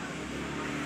kapatid ng mga